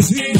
Sam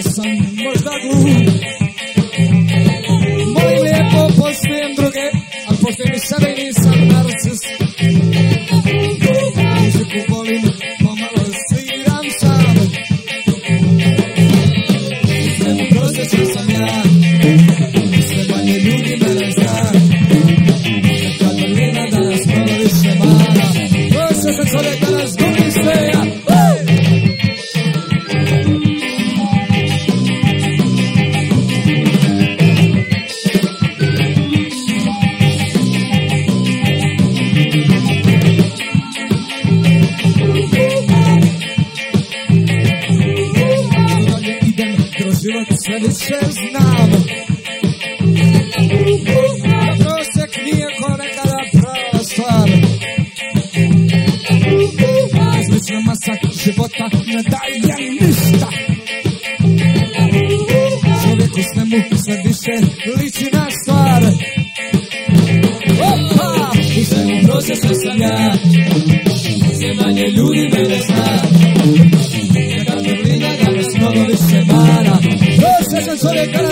za neke sam možda glup. Molim lijepo, poštujem druge, a poštujem i sebe i nisam narcis Muziku volim, pomalo sviram sam. Sve prosječan sam ja, sve manje ljudi mene zna. Katarina danas mnogo više mara Prosječan čovjek danas život sve više znam prosjek nije ko nekada prava stvar. Izlična masa života ne daje ništa. Čovjek u svemu sve više liči na stvar. Opa! U svemu prosječan sam ja Karolina danas mnogo